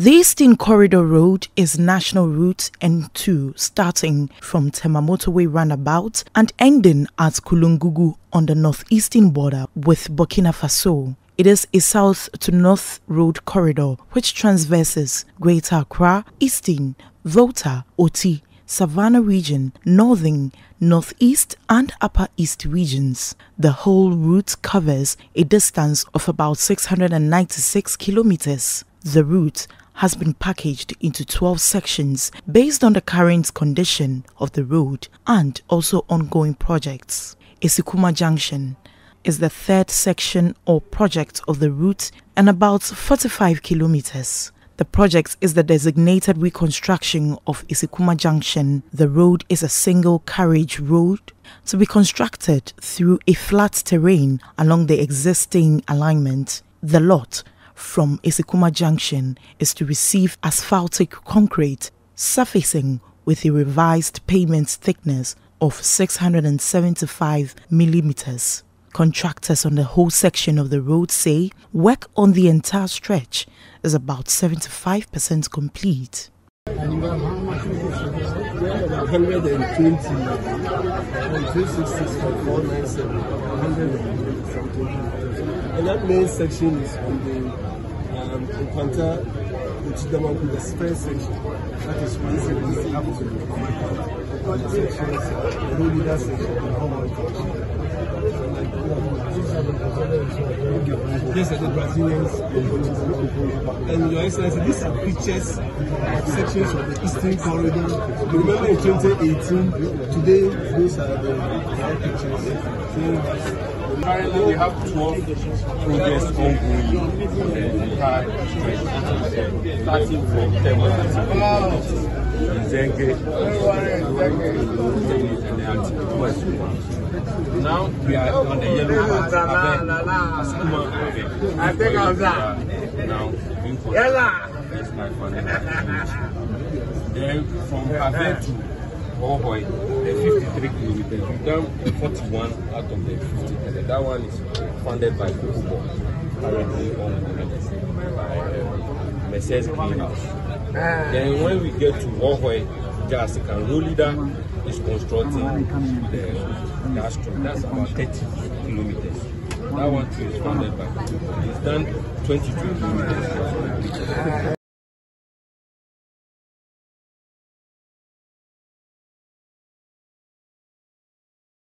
The Eastern Corridor Road is National Route N2 starting from Tema Motorway Roundabout and ending at Kulungugu on the northeastern border with Burkina Faso. It is a south to north road corridor which traverses Greater Accra, Eastern, Volta, Oti, Savannah region, northern, northeast, and upper east regions. The whole route covers a distance of about 696 kilometers. The route has been packaged into 12 sections based on the current condition of the road and also ongoing projects. Asikuma Junction is the third section or project of the route and about 45 kilometers. The project is the designated reconstruction of Asikuma Junction. The road is a single carriage road to be constructed through a flat terrain along the existing alignment. The lot from Asikuma Junction is to receive asphaltic concrete surfacing with a revised pavement thickness of 675 millimeters. Contractors on the whole section of the road say work on the entire stretch is about 75% complete. 120 and that main section is on the um, Nkwanta Uchidamaku, the first section. That is basically up to the sections, the leader section, and much. These are the Brazilians. And Your Excellency, these are pictures sections of the Eastern Corridor. You remember in 2018, today those are the pictures. Currently, we have 12 projects ongoing on the starting from Temasi, Nzenge, and. Now we are on the yellow Hamza la la la. I think Hamza. Yella. Then from Kaveh to Ohoy, the 53 kilometers, you down 41 out of the 53. That one is funded by Kukubo, currently owned by uh, Mercedes Greenhouse. Ah. Then when we get to Ohoy, roll leader is constructing the gas truck. That's about 30 kilometers. That one too is funded by. It's done 22 kilometers.